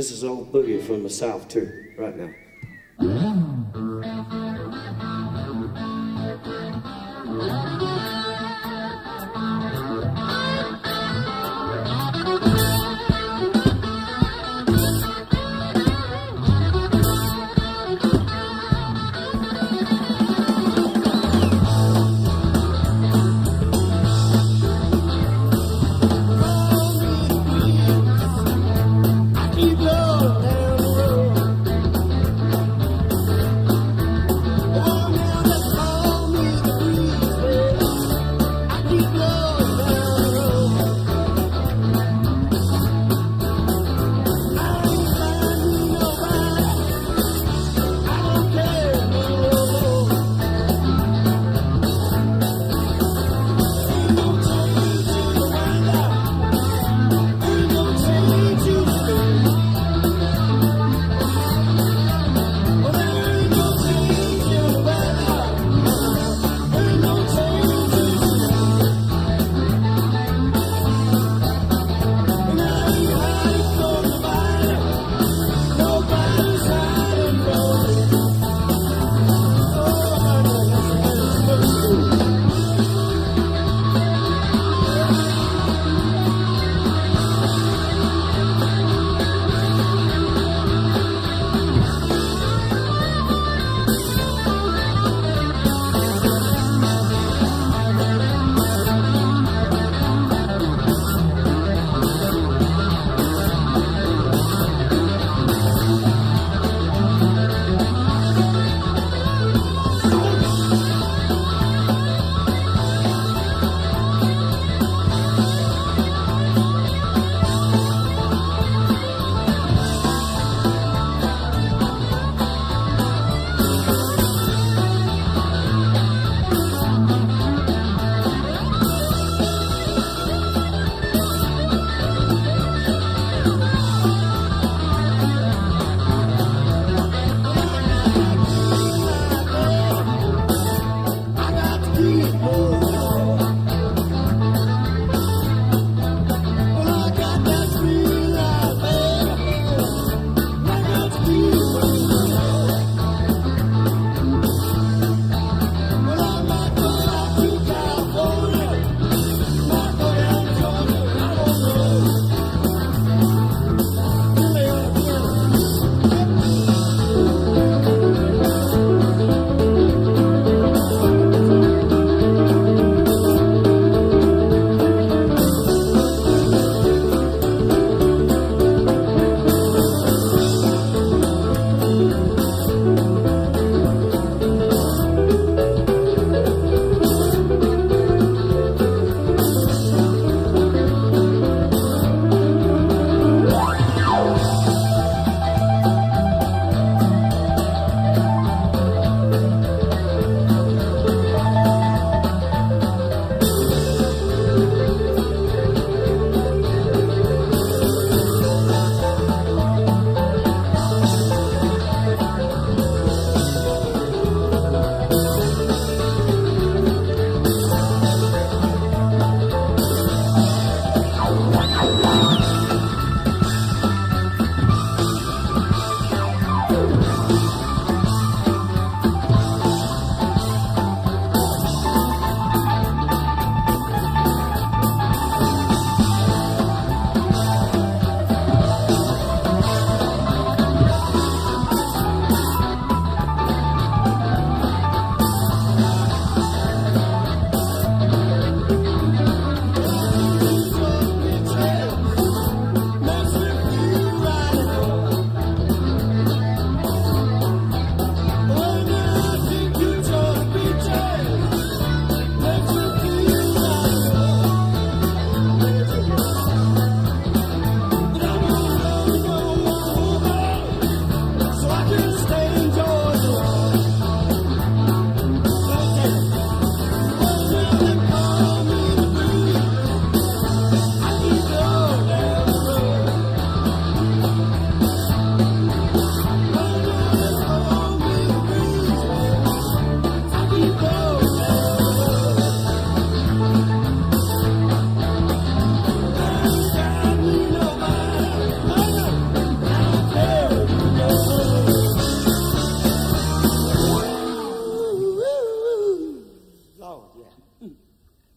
This is old boogie from the South too, right now.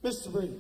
Mr. Breeze.